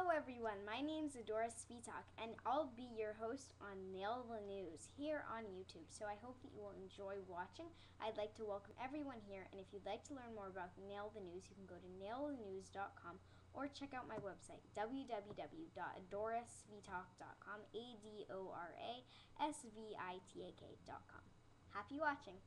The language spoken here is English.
Hello, everyone. My name is Adora Svitak, and I'll be your host on Nail the News here on YouTube. So I hope that you will enjoy watching. I'd like to welcome everyone here, and if you'd like to learn more about Nail the News, you can go to nailthenews.com or check out my website www.adorasvitak.com. A D O R A S V I T A K.com. Happy watching.